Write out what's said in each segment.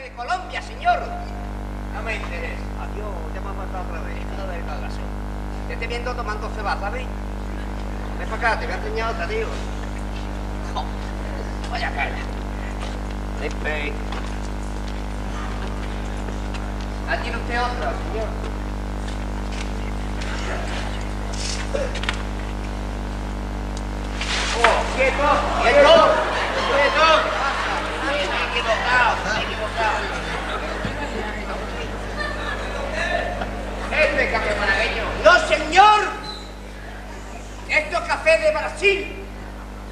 de Colombia, señor. No me interesa. Adiós, ya me ha matado otra vez. No de cagazo. Te estoy viendo tomando ceba, ¿sabes? Ven para acá, te voy a enseñar otra, tío. Jo, vaya cara. Ven, Aquí tiene usted otra, señor. ¡Oh, quieto! ¡Quieto! ¡Quieto! Este es café malagueño. ¡No, señor! Esto es café de Brasil.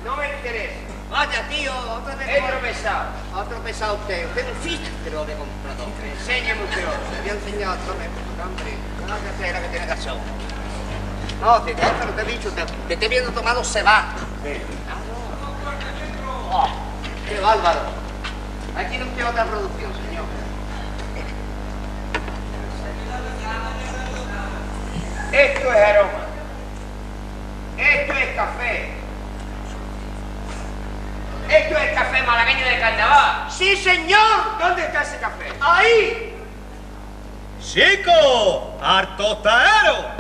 No me interesa. Vaya, tío. Otro pesado. Otro pesado usted. Usted es un filtro de comprador. Enséñeme usted otro. Te voy a enseñar vez, hombre. No, que la que tiene razón. No, si te, lo te he dicho, te, te estoy viendo tomado se va. Oh, ¡Qué bárbaro! Aquí no tiene otra producción, señor. Esto es aroma. Esto es café. Esto es café malagueño de carnaval. Sí, señor. ¿Dónde está ese café? Ahí. ¡Chico! ¡Harto taero!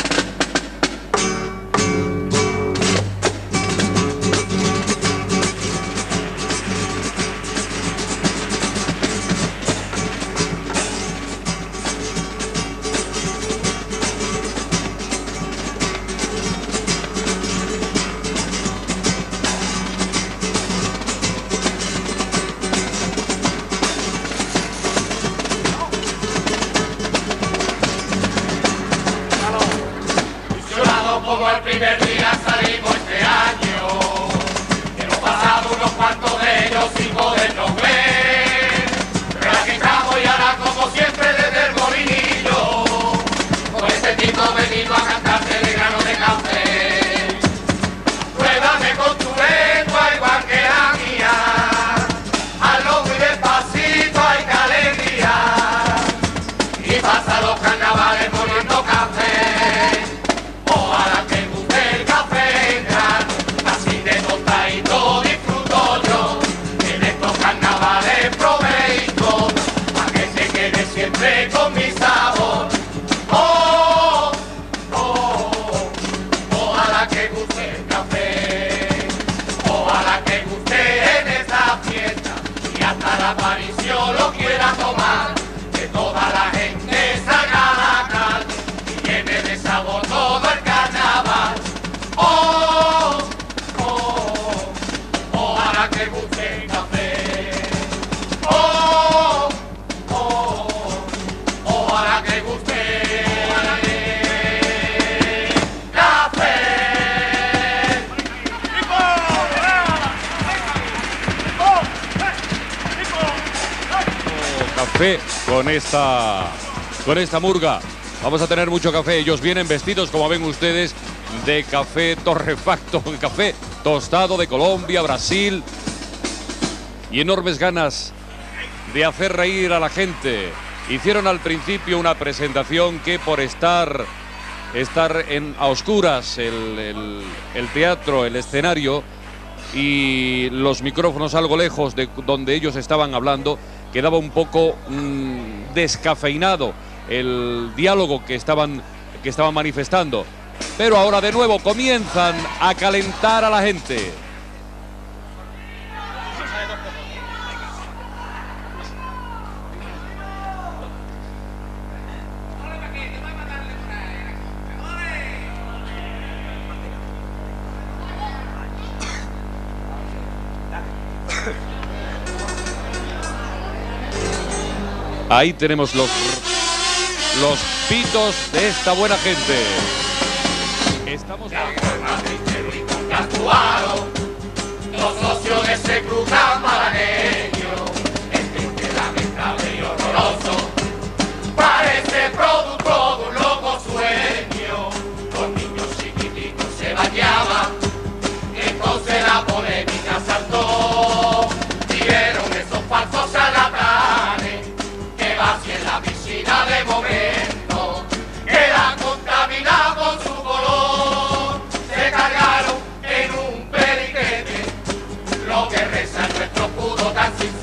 Con esta con esta murga. Vamos a tener mucho café. Ellos vienen vestidos, como ven ustedes, de café torrefacto, de café tostado de Colombia, Brasil. Y enormes ganas de hacer reír a la gente. Hicieron al principio una presentación que por estar, estar en, a oscuras el, el- el teatro, el escenario y los micrófonos algo lejos de donde ellos estaban hablando, quedaba un poco mm, descafeinado el diálogo que estaban, que estaban manifestando. Pero ahora de nuevo comienzan a calentar a la gente. Ahí tenemos los, los pitos de esta buena gente. Estamos los socios de ese club tan traffic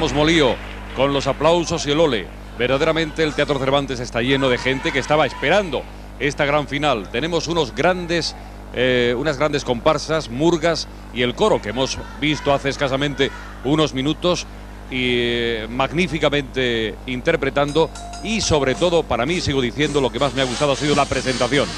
Estamos molío con los aplausos y el ole. Verdaderamente el Teatro Cervantes está lleno de gente que estaba esperando esta gran final. Tenemos unos grandes, eh, unas grandes comparsas, murgas y el coro que hemos visto hace escasamente unos minutos y eh, magníficamente interpretando y sobre todo para mí sigo diciendo lo que más me ha gustado ha sido la presentación.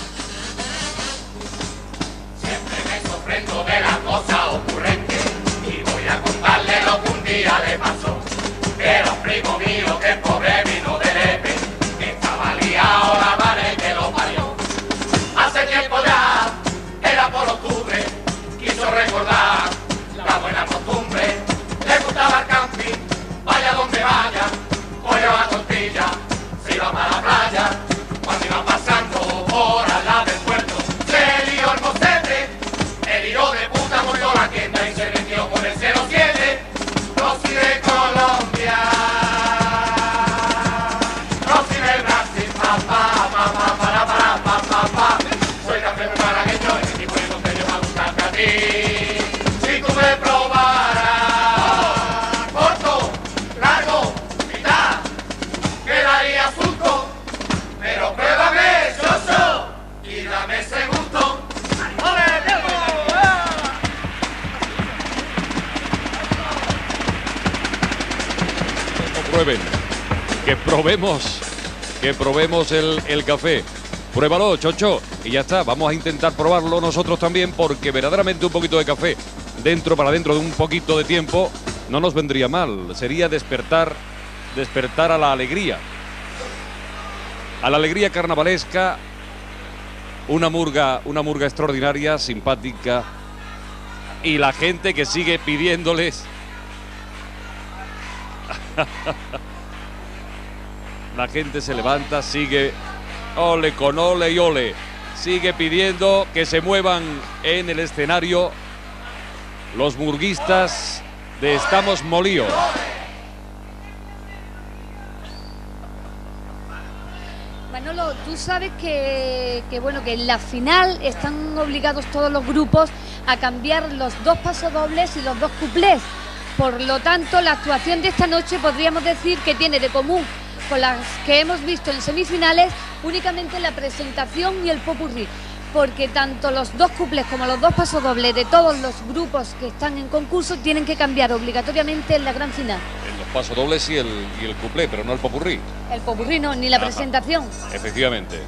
Probemos, que probemos el, el café. Pruébalo, chocho, y ya está. Vamos a intentar probarlo nosotros también, porque verdaderamente un poquito de café dentro para dentro de un poquito de tiempo no nos vendría mal. Sería despertar, despertar a la alegría. A la alegría carnavalesca, una murga, una murga extraordinaria, simpática, y la gente que sigue pidiéndoles La gente se levanta, sigue ole con ole y ole. Sigue pidiendo que se muevan en el escenario los murguistas de Estamos Molío. Manolo, tú sabes que, que, bueno que en la final están obligados todos los grupos a cambiar los dos pasodobles y los dos cuplés. Por lo tanto, la actuación de esta noche podríamos decir que tiene de común con las que hemos visto en semifinales únicamente la presentación y el popurrí, porque tanto los dos cuplés como los dos pasodobles de todos los grupos que están en concurso tienen que cambiar obligatoriamente en la gran final. En los pasodobles y el, y el cuplé, pero no el popurrí. El popurrí no, ni la Ajá. presentación. Efectivamente.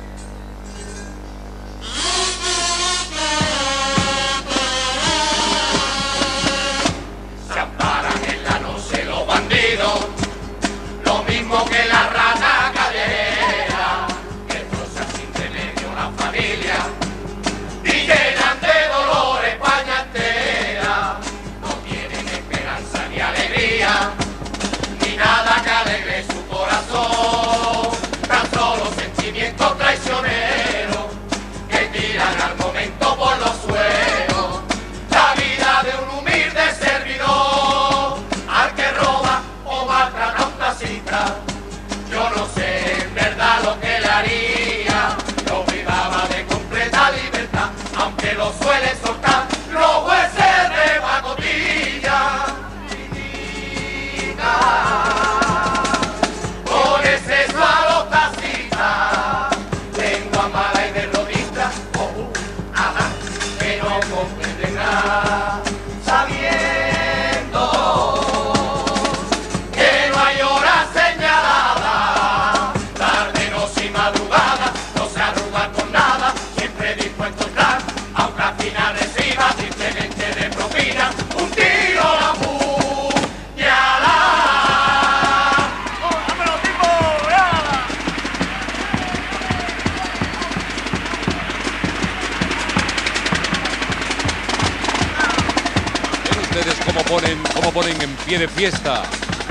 Cómo ponen, en pie de fiesta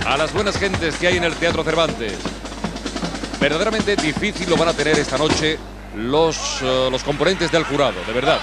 a las buenas gentes que hay en el Teatro Cervantes. Verdaderamente difícil lo van a tener esta noche los, eh, los componentes del jurado, de verdad.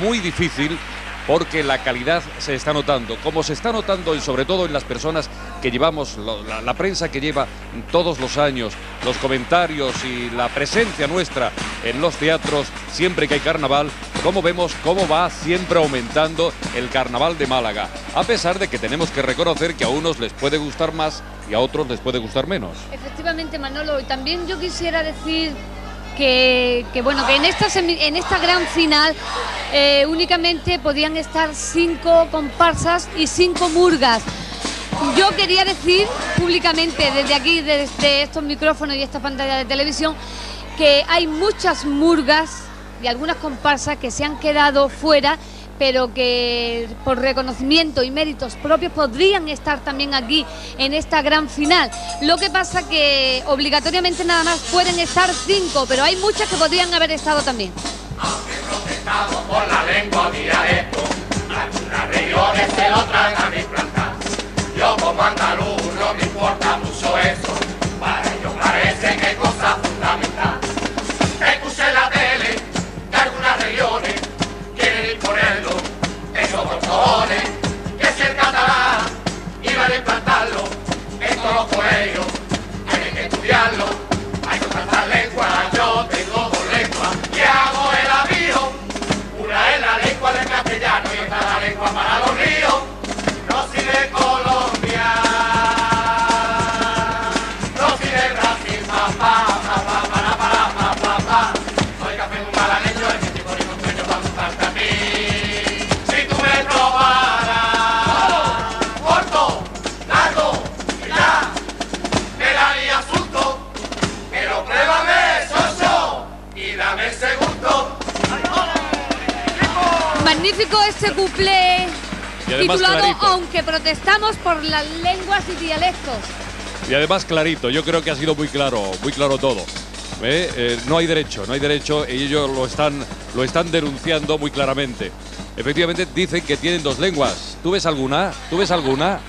Muy difícil porque la calidad se está notando, como se está notando y sobre todo en las personas que llevamos, la, prensa que lleva todos los años, los comentarios y la presencia nuestra en los teatros, siempre que hay carnaval, como vemos cómo va siempre aumentando el carnaval de Málaga, a pesar de que tenemos que reconocer que a unos les puede gustar más y a otros les puede gustar menos. Efectivamente, Manolo, y también yo quisiera decir que, bueno, que en esta, en esta gran final eh, únicamente podían estar cinco comparsas y cinco murgas. Yo quería decir públicamente desde aquí, desde estos micrófonos y esta pantalla de televisión, que hay muchas murgas y algunas comparsas que se han quedado fuera, pero que por reconocimiento y méritos propios podrían estar también aquí en esta gran final. Lo que pasa que obligatoriamente nada más pueden estar cinco, pero hay muchas que podrían haber estado también. Protestamos por la lengua dialecto, algunas regiones se lo traen a mi planta. Yo como andaluz no me importa mucho eso, para ellos parece que Magnífico este cuplé titulado clarito. Aunque protestamos por las lenguas y dialectos. Y además clarito, yo creo que ha sido muy claro, muy claro todo. ¿Eh? Eh, no hay derecho, no hay derecho y ellos lo están, lo están denunciando muy claramente. Efectivamente dicen que tienen dos lenguas. ¿Tú ves alguna? ¿Tú ves alguna?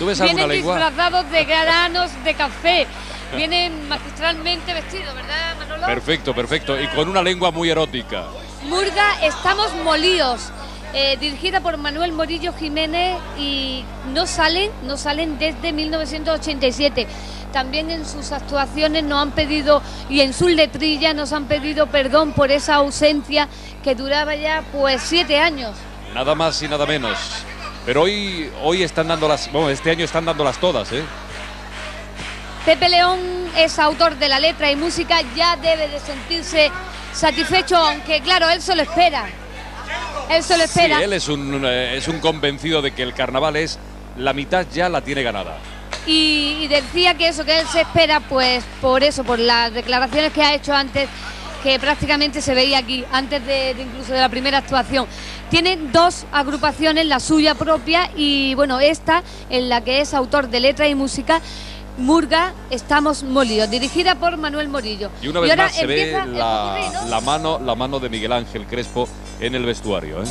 ¿Tú ves alguna Vienen lengua? disfrazados de granos de café. Vienen magistralmente vestidos, ¿verdad, Manolo? Perfecto, perfecto. Y con una lengua muy erótica. Murga, estamos molidos. eh, dirigida por Manuel Morillo Jiménez y no salen, no salen desde 1987. También en sus actuaciones nos han pedido y en sus letrillas nos han pedido perdón por esa ausencia que duraba ya pues siete años. Nada más y nada menos. Pero hoy, hoy están dándolas, bueno, este año están dándolas todas, ¿eh? Pepe León es autor de la letra y música, ya debe de sentirse satisfecho, aunque claro, él se lo espera. Él se lo espera. Sí, él es un, eh, es un convencido de que el carnaval es la mitad ya la tiene ganada. y, y decía que eso que él se espera pues por eso por las declaraciones que ha hecho antes que prácticamente se veía aquí antes de, de incluso de la primera actuación tiene dos agrupaciones la suya propia y bueno esta en la que es autor de letra y música Murga estamos molidos dirigida por Manuel Morillo Y una vez ahora más se ve la, la mano, la mano de Miguel Ángel Crespo en el vestuario. ¿eh?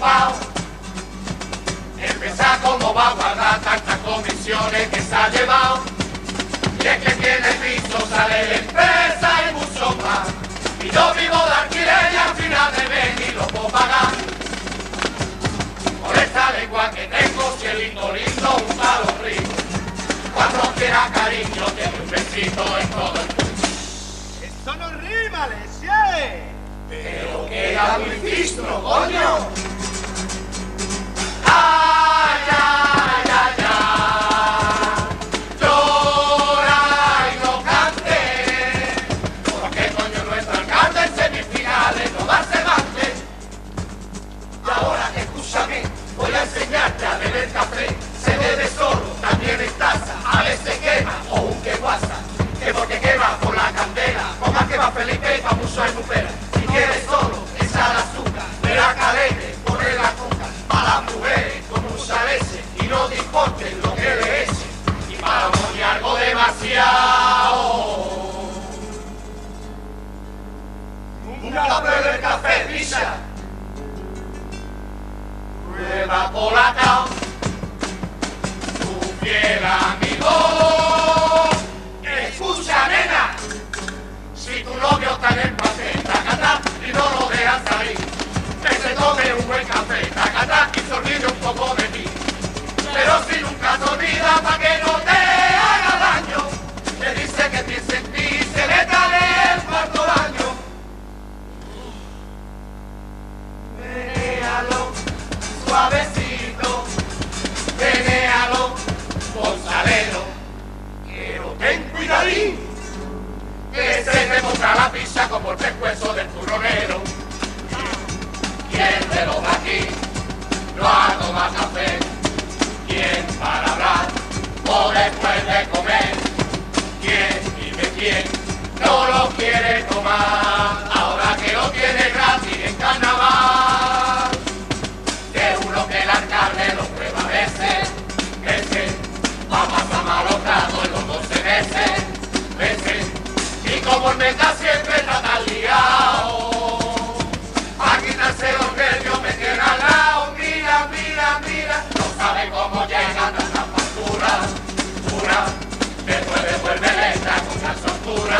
Estamos ocupados. Empezar como va a guardar tantas comisiones que se ha llevado. Y es que tiene piso, sale de empresa y mucho más. Y yo vivo de alquiler y al final de mes ni lo puedo pagar. Por esta lengua que tengo, cielito lindo, un palo rico. Cuando quiera cariño, tiene un besito en todo el mundo. Eso no rima, leche. Pero queda muy fistro, coño. ah! Pero si nunca se olvida, pa' que no te haga daño, le dice que piensa en ti, se le cae el cuarto baño. Menéalo, suavecito, menéalo, Gonzalero. Pero ten cuidadín, que se te la pizza como el pescuezo del turronero. ¿Quién de los de ¿Quién para hablar o después de comer? ¿Quién dime quién no lo quiere tomar? Ahora que lo tiene gratis en carnaval. Que uno que el alcalde lo prueba a veces, veces, va a pasar malogrado en los 12 meses, veces, y como el meta siempre está tan con